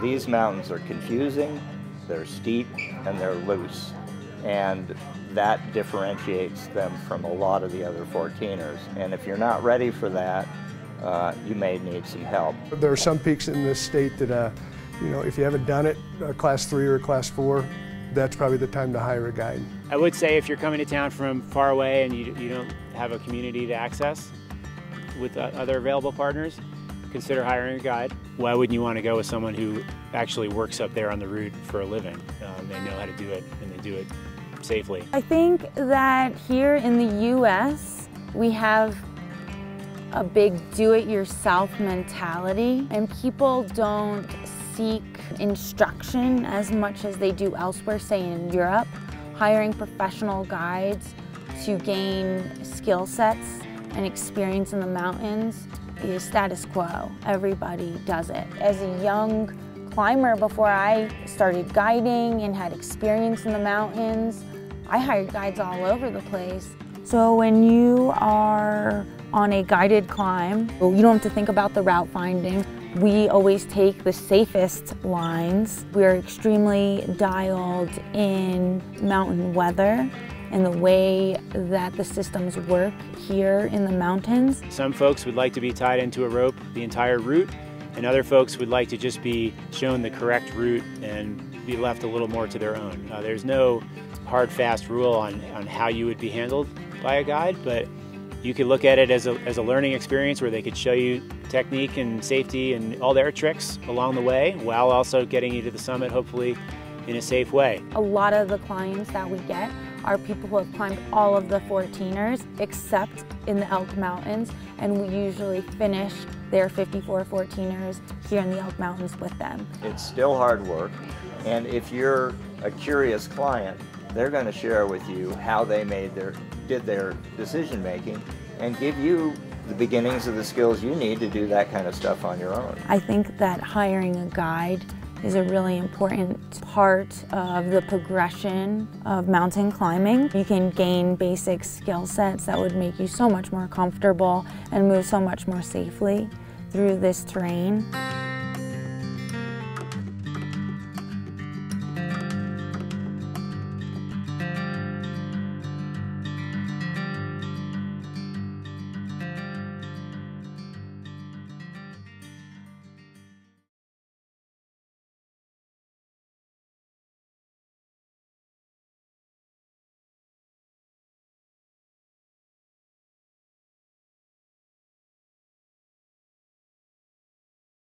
these mountains are confusing, they're steep, and they're loose. And that differentiates them from a lot of the other 14ers. And if you're not ready for that, uh, you may need some help. There are some peaks in this state that, uh, you know, if you haven't done it, a class three or a class four, that's probably the time to hire a guide. I would say if you're coming to town from far away and you, you don't have a community to access with uh, other available partners, consider hiring a guide. Why wouldn't you want to go with someone who actually works up there on the route for a living? Um, they know how to do it and they do it safely. I think that here in the U.S., we have a big do-it-yourself mentality and people don't seek instruction as much as they do elsewhere, say in Europe. Hiring professional guides to gain skill sets and experience in the mountains is status quo. Everybody does it. As a young climber, before I started guiding and had experience in the mountains, I hired guides all over the place. So when you are on a guided climb, you don't have to think about the route finding. We always take the safest lines. We're extremely dialed in mountain weather and the way that the systems work here in the mountains. Some folks would like to be tied into a rope the entire route, and other folks would like to just be shown the correct route and be left a little more to their own. Uh, there's no hard, fast rule on, on how you would be handled by a guide, but you could look at it as a, as a learning experience where they could show you technique and safety and all their tricks along the way while also getting you to the summit, hopefully in a safe way. A lot of the clients that we get are people who have climbed all of the 14ers except in the Elk Mountains and we usually finish their 54 14ers here in the Elk Mountains with them. It's still hard work and if you're a curious client, they're going to share with you how they made their did their decision making and give you the beginnings of the skills you need to do that kind of stuff on your own. I think that hiring a guide is a really important part of the progression of mountain climbing. You can gain basic skill sets that would make you so much more comfortable and move so much more safely through this terrain.